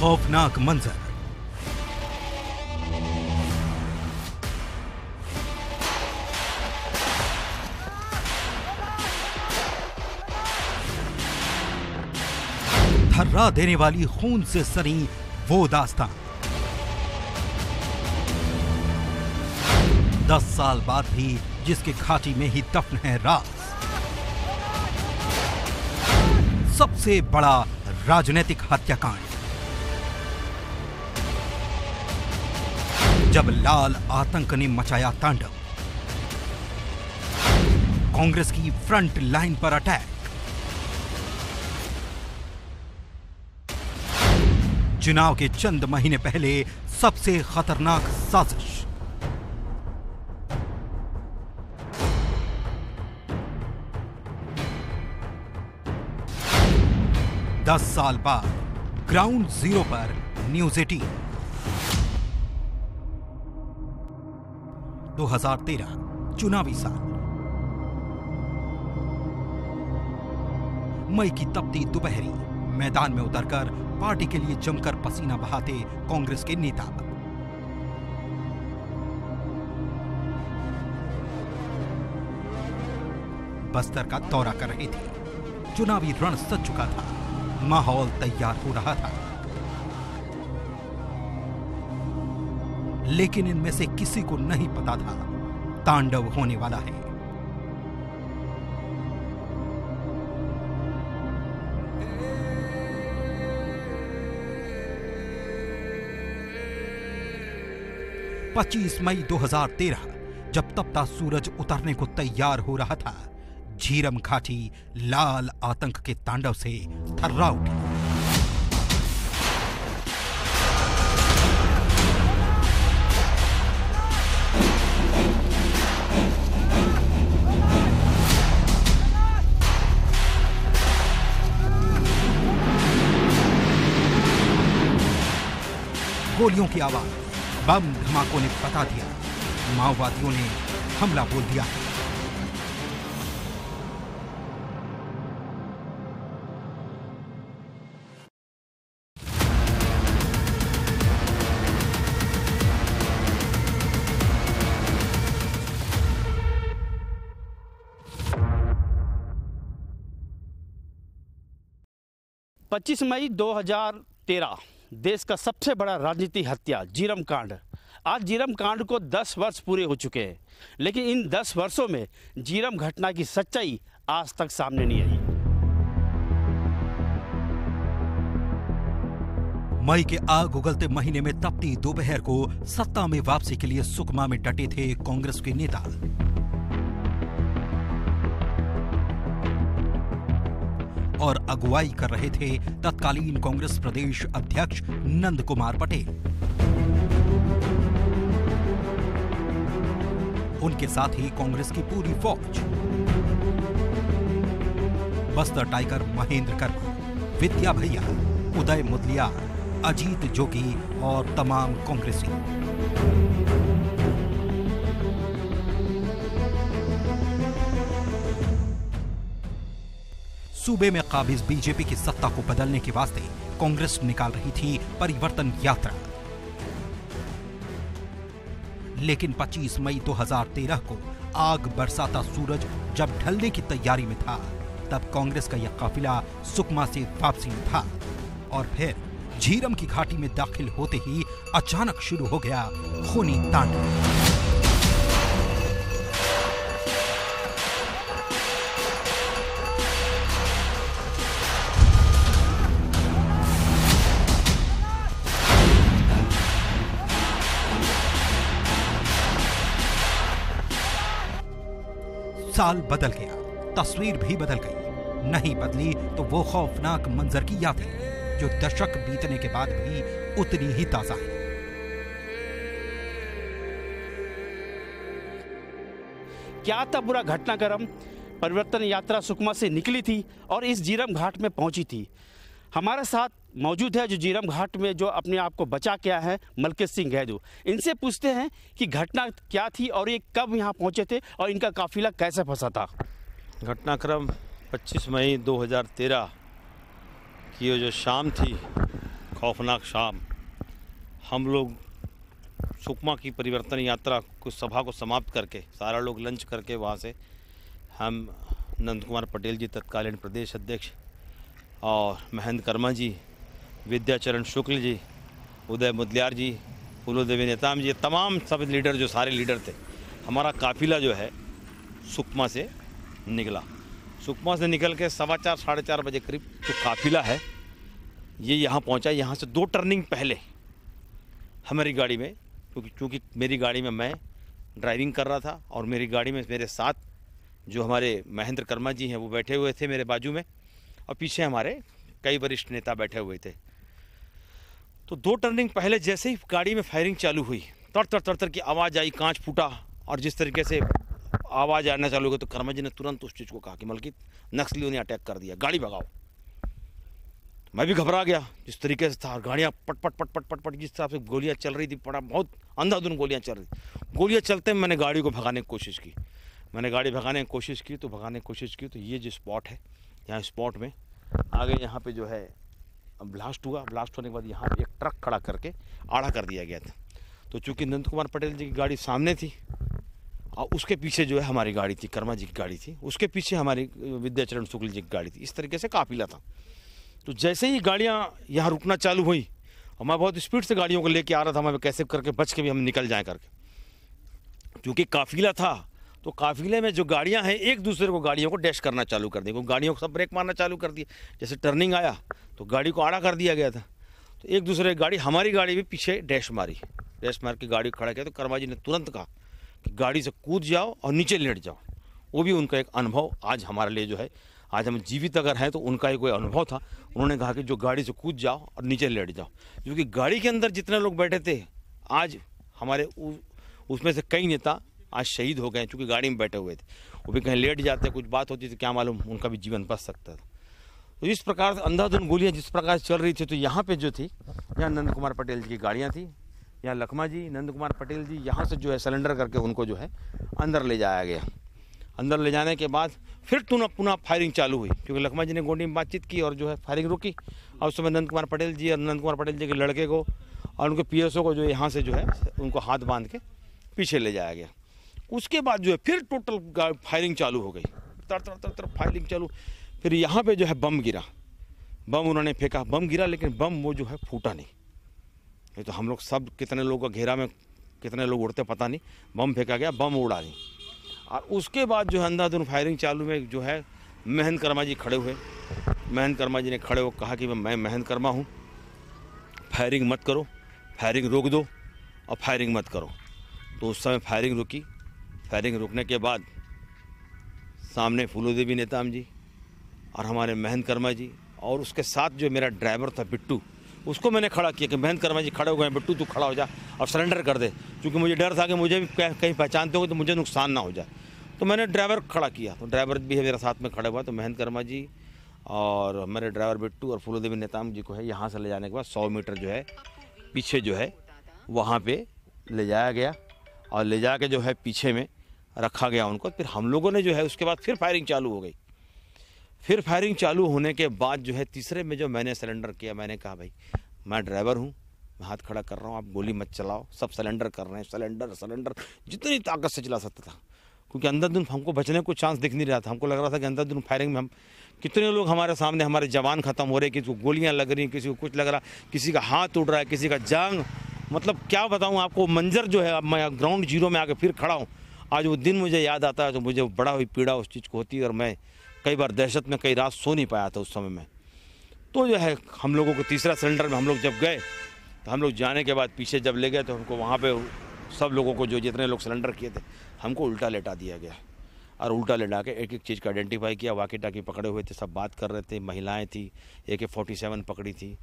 खौफनाक मंजर। थर्रा देने वाली खून से सनी वो दास्तान। दस साल बाद भी जिसके घाटी में ही दफन है राज। सबसे बड़ा राजनीतिक हत्याकांड। जब लाल आतंक ने मचाया तांडव, कांग्रेस की फ्रंट लाइन पर अटैक। चुनाव के चंद महीने पहले सबसे खतरनाक साजिश। दस साल बाद, ग्राउंड ज़ीरो पर न्यूज़ एटीन। 2013 चुनावी साल। मई की तपती दोपहरी मैदान में उतरकर पार्टी के लिए जमकर पसीना बहाते कांग्रेस के नेता। बस्तर का दौरा कर रहे थे। चुनावी रण सज चुका था। माहौल तैयार हो रहा था। लेकिन इनमें से किसी को नहीं पता था। तांडव होने वाला है। पच्चीस मई 2013 जब तपता सूरज उतरने को तैयार हो रहा था, झीरम घाटी लाल आतंक के तांडव से थर्रा उठी। गोलियों की आवाज़। बम धमाकों ने बता दिया। माओवादियों ने हमला बोल दिया। पच्चीस मई 2013 देश का सबसे बड़ा राजनीति हत्या, जीरम कांड। आज जीरम कांड को 10 वर्ष पूरे हो चुके हैं, लेकिन इन 10 वर्षों में जीरम घटना की सच्चाई आज तक सामने नहीं आई। मई के आग उगलते महीने में तपती दोपहर को सत्ता में वापसी के लिए सुकमा में डटे थे कांग्रेस के नेता। और अगुवाई कर रहे थे तत्कालीन कांग्रेस प्रदेश अध्यक्ष नंद कुमार पटेल। उनके साथ ही कांग्रेस की पूरी फौज। बस्तर टाइगर महेंद्र कर्मा विद्या भैया, उदय मुदलिया, अजीत जोगी और तमाम कांग्रेसी। सूबे में काबिज बीजेपी की सत्ता को बदलने के वास्ते कांग्रेस निकाल रही थी परिवर्तन यात्रा। लेकिन 25 मई 2013 को आग बरसाता सूरज जब ढलने की तैयारी में था, तब कांग्रेस का यह काफिला सुकमा से वापसी में था। और फिर झीरम की घाटी में दाखिल होते ही अचानक शुरू हो गया खूनी तांडव। साल बदल गया। तस्वीर भी बदल गई। नहीं बदली तो वो खौफनाक मंजर की यादें, जो दशक बीतने के बाद भी उतनी ही ताज़ा है। क्या था पूरा घटनाक्रम परिवर्तन यात्रा सुकमा से निकली थी और इस जीरम घाट में पहुँची थी। हमारे साथ मौजूद है जो जीरम घाट में जो अपने आप को बचा के आया है, मलकेश सिंह गैदू। इनसे पूछते हैं कि घटना क्या थी और ये कब यहाँ पहुँचे थे और इनका काफिला कैसे फंसा था? घटनाक्रम 25 मई 2013 की जो शाम थी, खौफनाक शाम, हम लोग सुकमा की परिवर्तन यात्रा को, सभा को समाप्त करके, सारा लोग लंच करके वहाँ से हम नंद कुमार पटेल जी तत्कालीन प्रदेश अध्यक्ष और महेंद्र कर्मा जी विद्याचरण शुक्ल जी, उदय मुदलियार जी फूलोदेवी नेताम जी तमाम सब लीडर जो सारे लीडर थे, हमारा काफिला जो है, सुकमा से निकला। सुकमा से निकल के सवा चार, साढ़े चार बजे करीब जो काफिला है, ये यहाँ पहुँचा। यहाँ से दो टर्निंग पहले हमारी गाड़ी में, क्योंकि क्योंकि मेरी गाड़ी में मैं ड्राइविंग कर रहा था और मेरी गाड़ी में मेरे साथ जो हमारे महेंद्र कर्मा जी हैं, वो बैठे हुए थे मेरे बाजू में और पीछे हमारे कई वरिष्ठ नेता बैठे हुए थे। तो दो टर्निंग पहले जैसे ही गाड़ी में फायरिंग चालू हुई तर तर तर तर की आवाज़ आई, कांच फूटा और जिस तरीके से आवाज़ आना चालू हो गई तो कर्मा जी ने तुरंत उस चीज़ को कहा कि मलकी नक्सलियों ने अटैक कर दिया, गाड़ी भगाओ। मैं भी घबरा गया जिस तरीके से था गाड़ियाँ पट पट पट पट पट पट जिस तरह से गोलियाँ चल रही थी, पड़ा बहुत अंधाधुन गोलियाँ चल रही गोलियाँ चलते मैंने गाड़ी को भगाने की कोशिश की। मैंने गाड़ी भगाने की कोशिश की तो भगाने की कोशिश की तो ये जो स्पॉट है, यहाँ स्पॉट में, आगे यहाँ पे जो है ब्लास्ट हुआ ब्लास्ट होने के बाद यहाँ एक ट्रक खड़ा करके आड़ा कर दिया गया था। तो चूँकि नंद कुमार पटेल जी की गाड़ी सामने थी और उसके पीछे जो है हमारी गाड़ी थी, कर्मा जी की गाड़ी थी, उसके पीछे हमारी विद्याचरण शुक्ल जी की गाड़ी थी। इस तरीके से काफिला था। तो जैसे ही गाड़ियाँ यहाँ रुकना चालू हुई और मैं बहुत स्पीड से गाड़ियों को लेके आ रहा था मैं कैसे करके बच के भी हम निकल जाएँ करके। क्योंकि काफिला था तो काफिले में जो गाड़ियाँ हैं, एक दूसरे को गाड़ियों को डैश करना चालू कर दी गाड़ियों को सब ब्रेक मारना चालू कर दिया जैसे टर्निंग आया तो गाड़ी को आड़ा कर दिया गया था। तो एक दूसरे गाड़ी, हमारी गाड़ी भी पीछे डैश मारी। डैश मार के गाड़ी खड़ा किया तो कर्मा जी ने तुरंत कहा कि गाड़ी से कूद जाओ और नीचे लेट जाओ। वो भी उनका एक अनुभव आज हमारे लिए जो है, आज हम जीवित अगर हैं तो उनका ही कोई अनुभव था। उन्होंने कहा कि जो गाड़ी से कूद जाओ और नीचे लेट जाओ। क्योंकि गाड़ी के अंदर जितने लोग बैठे थे, आज हमारे उसमें से कई नेता आज शहीद हो गए चूँकि गाड़ी में बैठे हुए थे। वो भी कहीं लेट जाते कुछ बात होती तो क्या मालूम उनका भी जीवन बच सकता था। तो इस प्रकार से अंधाधुन गोलियाँ जिस प्रकार से चल रही थी तो यहाँ पे जो थी, यहाँ नंद कुमार पटेल जी की गाड़ियाँ थी, यहाँ लखमा जी, नंद कुमार पटेल जी यहाँ से जो है सिलेंडर करके उनको जो है अंदर ले जाया गया। अंदर ले जाने के बाद फिर पुनः पुनः फायरिंग चालू हुई, क्योंकि लखमा जी ने गोंडी में बातचीत की और जो है फायरिंग रुकी। और उस समय नंद कुमार पटेल जी और नंद कुमार पटेल जी के लड़के को और उनके पी को जो यहाँ से जो है उनको हाथ बाँध के पीछे ले जाया गया। उसके बाद जो है फिर टोटल फायरिंग चालू हो गई। तर तर तर तर फायरिंग चालू। फिर यहाँ पे जो है बम गिरा। बम उन्होंने फेंका। बम गिरा, लेकिन बम वो जो है फूटा नहीं। ये तो हम लोग सब कितने लोग का घेरा में कितने लोग उड़ते पता नहीं। बम फेंका गया, बम उड़ा नहीं। और उसके बाद जो है अंधाधुन फायरिंग चालू में जो है महंत कर्मा जी खड़े हुए। महंत कर्मा जी ने खड़े हो कहा कि मैं महंत कर्मा हूँ। फायरिंग मत करो। फायरिंग रोक दो। और फायरिंग मत करो। तो उस समय फायरिंग रुकी। फायरिंग रुकने के बाद सामने फूलो देवी नेताम जी और हमारे महंत कर्मा जी और उसके साथ जो मेरा ड्राइवर था बिट्टू, उसको मैंने खड़ा किया कि महंत कर्मा जी खड़े हो गए बिट्टू तू खड़ा हो जा और सरेंडर कर दे, क्योंकि मुझे डर था कि मुझे भी कहीं पहचानते हो तो मुझे नुकसान ना हो जाए। तो मैंने ड्राइवर खड़ा किया। तो ड्राइवर भी है मेरे साथ में खड़ा हुआ। तो महंत कर्मा जी और मेरे ड्राइवर बिट्टू और फूलो देवी नेताम जी को है यहाँ से ले जाने के बाद सौ मीटर जो है, पीछे जो है, वहाँ पर ले जाया गया। और ले जा के जो है, पीछे में रखा गया उनको, फिर हम लोगों ने जो है उसके बाद फिर फायरिंग चालू हो गई। फिर फायरिंग चालू होने के बाद जो है तीसरे में जो मैंने सिलेंडर किया, मैंने कहा, भाई, मैं ड्राइवर हूँ, मैं हाथ खड़ा कर रहा हूँ, आप गोली मत चलाओ, सब सिलेंडर कर रहे हैं सिलेंडर सिलेंडर जितनी ताकत से चला सकता था, क्योंकि अंदर दिन हमको बचने को चांस दिख नहीं रहा था। हमको लग रहा था कि अंदर दिन फायरिंग में हम, कितने लोग हमारे सामने, हमारे जवान खत्म हो रहे हैं, किसी को गोलियाँ लग रही किसी को कुछ लग रहा किसी का हाथ उड़ रहा है, किसी का जांग। मतलब क्या बताऊँ आपको, मंजर जो है अब मैं ग्राउंड ज़ीरो में आके फिर खड़ा हूँ। आज वो दिन मुझे याद आता है तो मुझे बड़ा हुई पीड़ा उस चीज़ को होती है और मैं कई बार दहशत में कई रात सो नहीं पाया था उस समय में। तो जो है, हम लोगों को तीसरा सिलेंडर में हम लोग जब गए तो हम लोग जाने के बाद पीछे जब ले गए तो हमको वहाँ पे सब लोगों को जो जितने लोग सिलेंडर किए थे, हमको उल्टा लेटा दिया गया। और उल्टा लेटा के एक एक चीज़ का आइडेंटिफाई किया वाकी टाकी पकड़े हुए थे, सब बात कर रहे थे, महिलाएँ थी, ए के फोर्टी सेवन पकड़ी थी,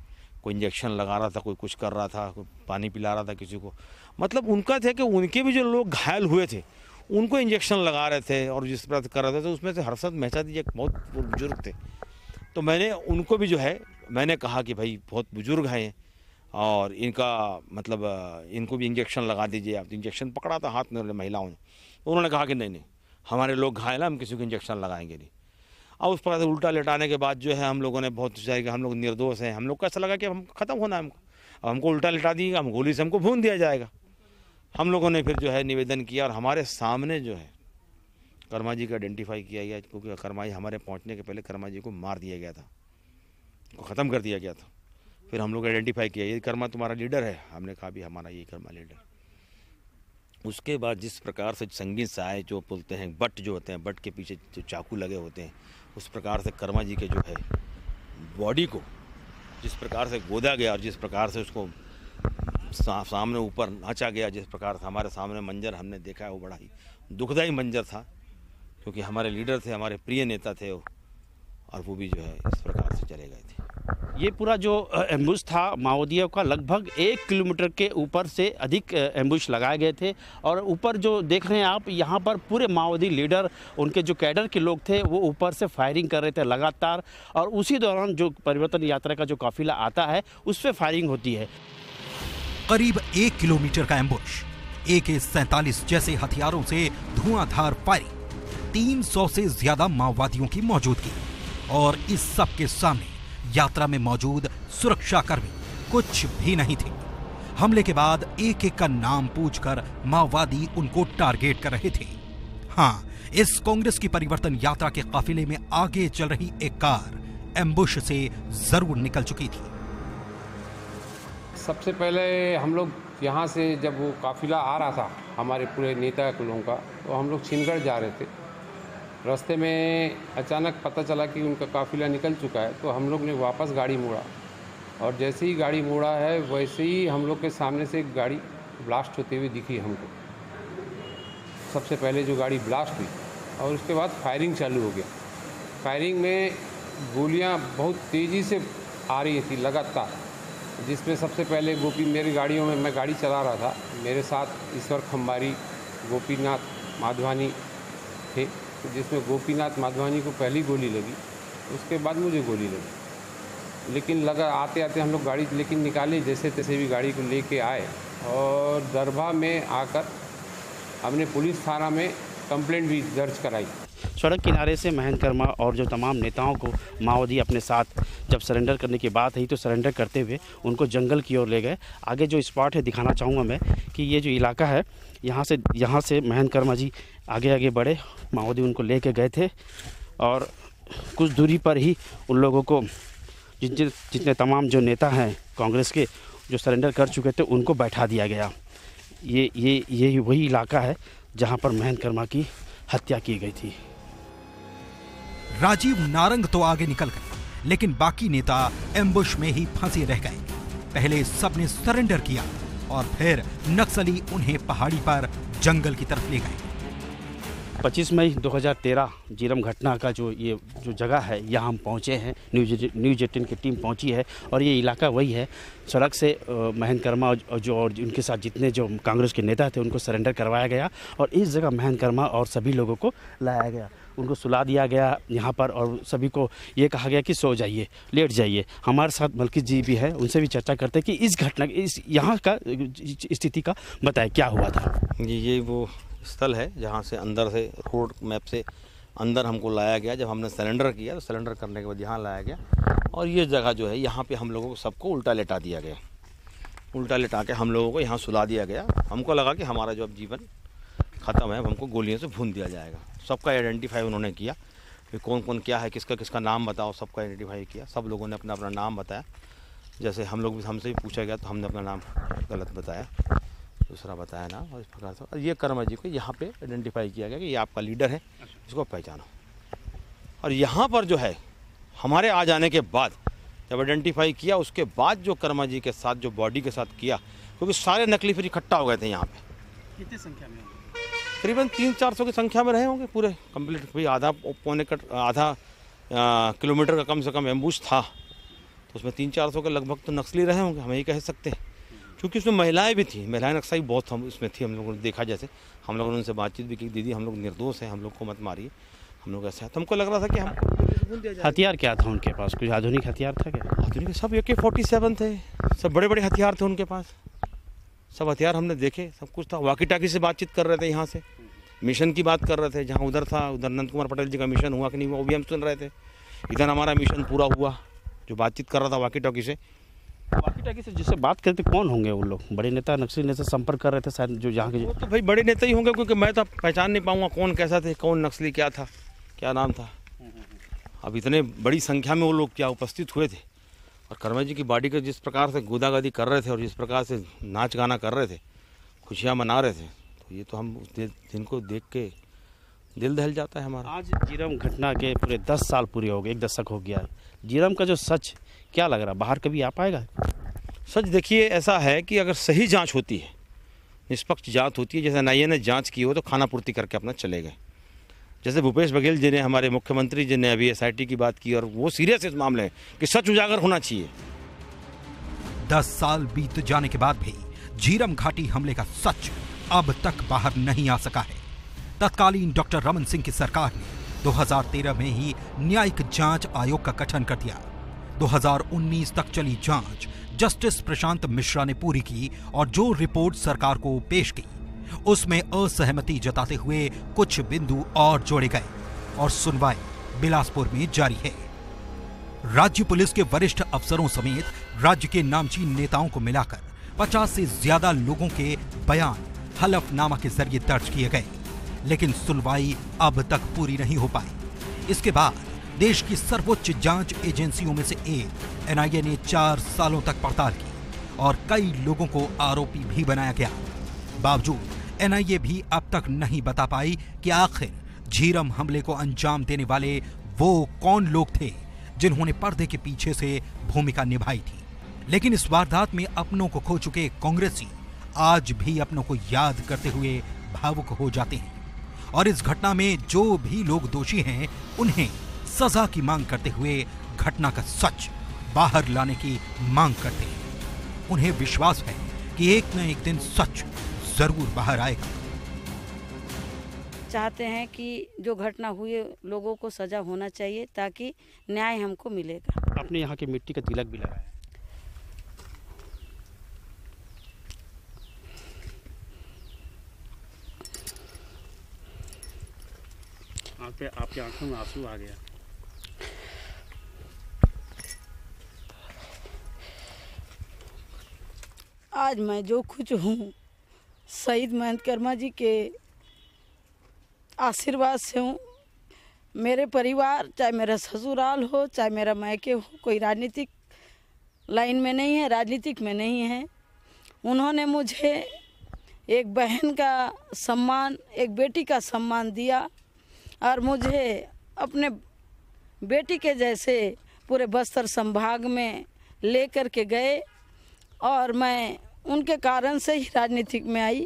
कोई इंजेक्शन लगा रहा था, कोई कुछ कर रहा था, कोई पानी पिला रहा था किसी को। मतलब उनका था कि उनके भी जो लोग घायल हुए थे उनको इंजेक्शन लगा रहे थे और जिस प्रकार कर रहे थे तो उसमें से हर्षद मेहता जी एक बहुत बुज़ुर्ग थे। तो मैंने, उनको भी जो है, मैंने कहा कि भाई, बहुत बुज़ुर्ग हैं और इनका मतलब इनको भी इंजेक्शन लगा दीजिए, आप इंजेक्शन पकड़ा था हाथ में महिलाओं ने। तो उन्होंने कहा कि नहीं नहीं, हमारे लोग घायल हम किसी को इंजेक्शन लगाएँगे नहीं। और उस प्रकार से उल्टा लेटाने के बाद जो है, हम लोगों ने बहुत सोचा कि हम लोग निर्दोष हैं, हम लोग को ऐसा लगा कि हम ख़त्म होना है। हमको अब हमको उल्टा लेटा दिएगा हम गोली से हमको भून दिया जाएगा। हम लोगों ने फिर जो है निवेदन किया और हमारे सामने जो है कर्मा जी को आइडेंटिफाई किया गया, क्योंकि कर्मा जी हमारे पहुँचने के पहले कर्मा जी को मार दिया गया था, को ख़त्म कर दिया गया था। फिर हम लोग आइडेंटिफाई किया, ये कर्मा तुम्हारा लीडर है। हमने कहा भी हमारा ये कर्मा लीडर उसके बाद जिस प्रकार से संगीत सहाय जो बोलते हैं, बट जो होते हैं, बट के पीछे जो चाकू लगे होते हैं, उस प्रकार से कर्मा जी के जो है बॉडी को जिस प्रकार से गोदा गया और जिस प्रकार से उसको सामने ऊपर नाचा गया जिस प्रकार से हमारे सामने मंजर हमने देखा है, वो बड़ा ही दुखदायी मंजर था, क्योंकि हमारे लीडर थे, हमारे प्रिय नेता थे वो, और वो भी जो है इस प्रकार से चले गए थे। ये पूरा जो एम्बुश था माओवादियों का लगभग एक किलोमीटर के ऊपर से अधिक एम्बुश लगाए गए थे, और ऊपर जो देख रहे हैं आप, यहाँ पर पूरे माओवादी लीडर, उनके जो कैडर के लोग थे, वो ऊपर से फायरिंग कर रहे थे लगातार, और उसी दौरान जो परिवर्तन यात्रा का जो काफिला आता है, उस पर फायरिंग होती है। करीब एक किलोमीटर का एम्बुश। ए के सैतालीस जैसे हथियारों से धुआंधार फायरिंग 300 से ज़्यादा माओवादियों की मौजूदगी और इस सब के सामने यात्रा में मौजूद सुरक्षाकर्मी कुछ भी नहीं थे। हमले के बाद एक एक का नाम पूछकर माओवादी उनको टारगेट कर रहे थे। हाँ इस कांग्रेस की परिवर्तन यात्रा के काफिले में आगे चल रही एक कार एम्बुश से ज़रूर निकल चुकी थी। सबसे पहले हम लोग यहाँ से जब वो काफिला आ रहा था, हमारे पूरे नेता कुलों का तो हम लोग छिनगढ़ जा रहे थे। रास्ते में अचानक पता चला कि उनका काफिला निकल चुका है तो हम लोग ने वापस गाड़ी मोड़ा। और जैसे ही गाड़ी मोड़ा है, वैसे ही हम लोग के सामने से एक गाड़ी ब्लास्ट होते हुए दिखी हमको। सबसे पहले जो गाड़ी ब्लास्ट हुई, और उसके बाद फायरिंग चालू हो गया। फायरिंग में गोलियाँ बहुत तेज़ी से आ रही थी, लगातार। जिसमें सबसे पहले गोपी, मेरी गाड़ियों में मैं गाड़ी चला रहा था। मेरे साथ ईश्वर खम्बारी गोपीनाथ माधवानी थे, जिसमें गोपीनाथ माधवानी को पहली गोली लगी, उसके बाद मुझे गोली लगी। लेकिन लगा आते आते हम लोग गाड़ी लेकिन निकाले जैसे तैसे भी गाड़ी को लेके आए और दरभा में आकर हमने पुलिस थाना में कंप्लेंट भी दर्ज कराई। सड़क किनारे से महेंद्र कर्मा और जो तमाम नेताओं को माओवादी अपने साथ जब सरेंडर करने की बात आई तो सरेंडर करते हुए उनको जंगल की ओर ले गए। आगे जो स्पॉट है, दिखाना चाहूँगा मैं कि ये जो इलाका है, यहाँ से यहाँ से महेंद्र कर्मा जी आगे आगे बढ़े। माओवादी उनको ले गए थे और कुछ दूरी पर ही उन लोगों को, जिन जितने तमाम जो नेता हैं कांग्रेस के, जो सरेंडर कर चुके थे, उनको बैठा दिया गया। ये ये ये वही इलाका है जहाँ पर महेंद्र कर्मा की हत्या की गई थी। राजीव नारंग तो आगे निकल गए, लेकिन बाकी नेता एम्बुश में ही फंसे रह गए। पहले सबने सरेंडर किया और फिर नक्सली उन्हें पहाड़ी पर जंगल की तरफ़ ले गए। 25 मई 2013 जीरम घटना का जो ये जो जगह है यहाँ हम पहुँचे हैं। न्यूज़ न्यूज़ एटीन की टीम पहुँची है और ये इलाका वही है। सड़क से अ, कर्मा जो और उनके साथ जितने जो कांग्रेस के नेता थे उनको सरेंडर करवाया गया और इस जगह महेंद्र कर्मा और सभी लोगों को लाया गया। उनको सुला दिया गया यहाँ पर और सभी को ये कहा गया कि सो जाइए लेट जाइए। हमारे साथ मलकी जी भी है उनसे भी चर्चा करते हैं कि इस घटना इस यहाँ का स्थिति का बताए क्या हुआ था? ये ये वो स्थल है, जहाँ से अंदर से रोड मैप से अंदर हमको लाया गया। जब हमने सिलेंडर किया तो सिलेंडर करने के बाद यहाँ लाया गया। और ये जगह जो है, यहाँ पे हम लोगों को सबको उल्टा लेटा दिया गया। उल्टा लेटा के हम लोगों को यहाँ सुला दिया गया। हमको लगा कि हमारा जो अब जीवन ख़त्म है हमको गोलियों से भून दिया जाएगा। सबका आइडेंटिफाई उन्होंने किया कि कौन कौन क्या है, किसका किसका नाम बताओ, सबका आइडेंटिफाई किया। सब लोगों ने अपना अपना नाम बताया। जैसे हम लोग भी, हमसे भी पूछा गया तो हमने अपना नाम गलत बताया। दूसरा बताया ना और इस प्रकार से। और ये कर्मा जी को यहाँ पे आइडेंटिफाई किया गया कि ये आपका लीडर है इसको पहचानो। और यहाँ पर जो है हमारे आ जाने के बाद जब आइडेंटिफाई किया उसके बाद जो कर्मा जी के साथ जो बॉडी के साथ किया क्योंकि सारे नकली फिर इकट्ठा हो गए थे यहाँ पे। कितनी संख्या में करीबन तीन चार सौ की संख्या में रहे होंगे पूरे कंप्लीट भाई आधा पौने कट आधा किलोमीटर का कम से कम एम्बुश था। तो उसमें तीन चार सौ के लगभग तो नक्सली रहे होंगे हम यही कह सकते हैं। क्योंकि उसमें महिलाएँ भी थी। महिलाएँ नक्सली बहुत हम उसमें थी हम लोगों ने देखा जैसे। हम लोगों ने उनसे बातचीत भी की दीदी हम लोग निर्दोष हैं हम लोग को मत मारिए। हम लोग ऐसा तो हमको लग रहा था कि हम हथियार क्या था उनके पास? कुछ आधुनिक हथियार था क्या? आधुनिक सब ए के फोर्टी सेवन थे। सब बड़े बड़े हथियार थे उनके पास। सब हथियार हमने देखे सब कुछ था। वाकी टाकी से बातचीत कर रहे थे यहाँ से। मिशन की बात कर रहे थे जहाँ उधर था उधर नंद कुमार पटेल जी का मिशन हुआ कि नहीं हुआ वो भी हम सुन रहे थे। इधर हमारा मिशन पूरा हुआ जो बातचीत कर रहा था वाकी टॉकी से। बाकी टाकी से जिससे बात करते, कौन होंगे वो लोग? बड़े नेता नक्सली नेता संपर्क कर रहे थे शायद, जो यहाँ के वो तो भाई बड़े नेता ही होंगे, क्योंकि मैं तो पहचान नहीं पाऊँगा कौन कैसा थे, कौन नक्सली क्या था, क्या नाम था। अब इतने बड़ी संख्या में वो लोग क्या उपस्थित हुए थे? और कर्मा जी की बॉडी का जिस प्रकार से गुदागदी कर रहे थे और जिस प्रकार से नाच गाना कर रहे थे, खुशियाँ मना रहे थे तो ये तो हम उस दिन को देख के दिल दहल जाता है हमारा। आज जीरम घटना के पूरे दस साल पूरे हो गए एक दशक हो गया। जीरम का जो सच क्या लग रहा है? बाहर कभी आ पाएगा? सच देखिए ऐसा है कि अगर सही जाँच होती है निष्पक्ष जाँच होती है जैसे एन ने जाँच की हो तो खाना पूर्ति करके अपना चले गए। जैसे भूपेश बघेल जी ने हमारे मुख्यमंत्री जी ने अभी एसआईटी की बात की और वो सीरियस इस मामले में कि सच उजागर होना चाहिए। दस साल बीत जाने के बाद भी झीरम घाटी हमले का सच अब तक बाहर नहीं आ सका है। तत्कालीन डॉक्टर रमन सिंह की सरकार ने 2013 में ही न्यायिक जाँच आयोग का गठन कर दिया। 2019 तक चली जाँच, जस्टिस प्रशांत मिश्रा ने पूरी की और जो रिपोर्ट सरकार को पेश की, उसमें असहमति जताते हुए कुछ बिंदु और जोड़े गए और सुनवाई बिलासपुर में जारी है। राज्य पुलिस के वरिष्ठ अफसरों समेत राज्य के नामचीन नेताओं को मिलाकर 50 से ज़्यादा लोगों के बयान हलफनामा के ज़रिए दर्ज किए गए। लेकिन सुनवाई अब तक पूरी नहीं हो पाई। इसके बाद देश की सर्वोच्च जाँच एजेंसियों में से एक, एनआईए ने चार सालों तक पड़ताल की और कई लोगों को आरोपी भी बनाया गया। बावजूद, एनआईए भी अब तक नहीं बता पाई कि आखिर झीरम हमले को अंजाम देने वाले वो कौन लोग थे जिन्होंने पर्दे के पीछे से भूमिका निभाई थी। लेकिन इस वारदात में अपनों को खो चुके कांग्रेसी आज भी अपनों को याद करते हुए भावुक हो जाते हैं। और इस घटना में जो भी लोग दोषी हैं उन्हें सजा की मांग करते हुए घटना का सच बाहर लाने की मांग करते हैं। उन्हें विश्वास है कि एक न एक दिन सच ज़रूर बाहर आएगा। चाहते हैं कि जो घटना हुई लोगों को सजा होना चाहिए ताकि न्याय हमको मिलेगा। आपने यहाँ की मिट्टी का तिलक भी लगाया। आपके आपकी आँखों में आँसू आ गया। आज मैं जो कुछ हूँ शहीद महंत कर्मा जी के आशीर्वाद से हूँ। मेरे परिवार, चाहे मेरा ससुराल हो, चाहे मेरा मैके हो, कोई राजनीतिक लाइन में नहीं है, राजनीतिक में नहीं है। उन्होंने मुझे एक बहन का सम्मान, एक बेटी का सम्मान दिया। और मुझे अपने बेटी के जैसे पूरे बस्तर संभाग में ले कर के गए और मैं उनके कारण से ही राजनीतिक में आई।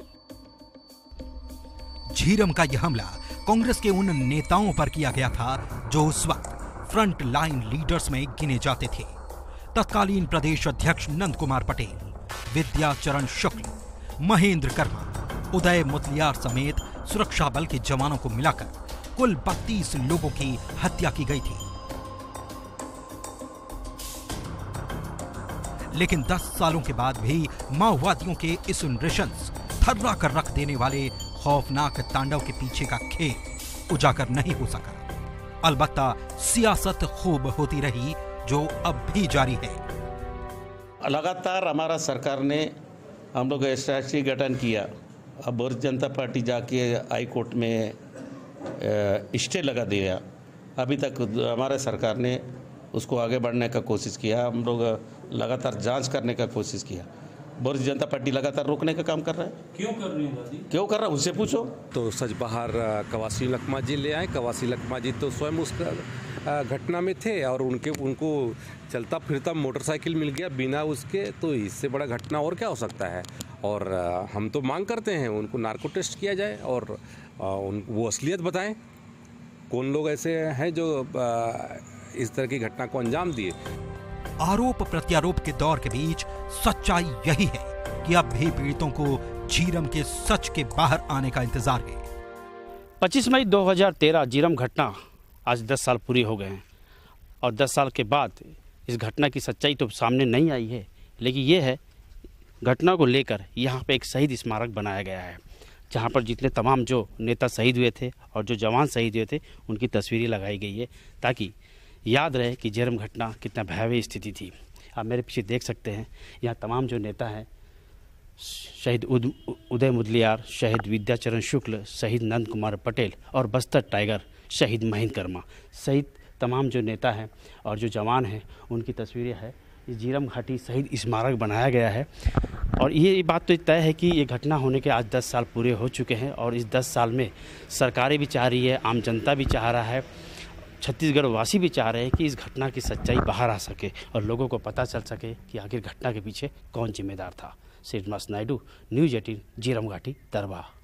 झीरम का यह हमला कांग्रेस के उन नेताओं पर किया गया था जो उस वक्त फ्रंट लाइन लीडर्स में गिने जाते थे। तत्कालीन प्रदेश अध्यक्ष नंद कुमार पटेल, विद्याचरण शुक्ल, महेंद्र कर्मा, उदय मुतलियार समेत सुरक्षा बल के जवानों को मिलाकर कुल 32 लोगों की हत्या की गई थी। लेकिन 10 सालों के बाद भी माओवादियों के इस नृशंस, थर्रा कर रख देने वाले खौफनाक तांडव के पीछे का खेल उजागर नहीं हो सका। अलबत्ता सियासत खूब होती रही, जो अब भी जारी है। लगातार हमारा सरकार ने हम लोग एस गठन किया। अब भारतीय जनता पार्टी जाके हाई कोर्ट में स्टे लगा दिया अभी तक हमारे सरकार ने उसको आगे बढ़ने का कोशिश किया हम लोग लगातार जाँच करने का कोशिश किया। भारतीय जनता पार्टी लगातार रोकने का काम कर रहा है। क्यों कर रही है दादी? क्यों कर रहा है? उनसे पूछो। तो सच बाहर कवासी लखमा जी ले आए। कवासी लखमा जी तो स्वयं उस घटना में थे और उनके उनको चलता फिरता मोटरसाइकिल मिल गया बिना उसके तो इससे बड़ा घटना और क्या हो सकता है? और हम तो मांग करते हैं उनको नार्को टेस्ट किया जाए और उन वो असलियत बताएँ कौन लोग ऐसे हैं जो इस तरह की घटना को अंजाम दिए? आरोप प्रत्यारोप के दौर के बीच सच्चाई यही है कि अब भी पीड़ितों को झीरम के सच के बाहर आने का इंतज़ार है। 25 मई 2013 जीरम घटना आज 10 साल पूरी हो गए हैं और 10 साल के बाद इस घटना की सच्चाई तो सामने नहीं आई है लेकिन ये है घटना को लेकर यहाँ पे एक शहीद स्मारक बनाया गया है। जहाँ पर जितने तमाम जो नेता शहीद हुए थे और जो जवान शहीद हुए थे उनकी तस्वीरें लगाई गई है ताकि याद रहे कि जरम घटना कितना भयावह स्थिति थी। आप मेरे पीछे देख सकते हैं यहाँ तमाम जो नेता हैं शहीद उद, उदय मुदलियार शहीद विद्याचरण शुक्ल शहीद नंद कुमार पटेल और बस्तर टाइगर शहीद महेंद्र कर्मा। सहित तमाम जो नेता हैं और जो जवान हैं उनकी तस्वीरें हैं। इस जीरम घाटी शहीद स्मारक बनाया गया है। और ये बात तो तय है कि ये घटना होने के आज 10 साल पूरे हो चुके हैं और इस 10 साल में सरकारें भी चाह रही है, आम जनता भी चाह रहा है छत्तीसगढ़ वासी भी चाह रहे हैं कि इस घटना की सच्चाई बाहर आ सके और लोगों को पता चल सके कि आखिर घटना के पीछे कौन जिम्मेदार था। श्रीनिवास नायडू, न्यूज़ एटीन जीरम घाटी, दरबार।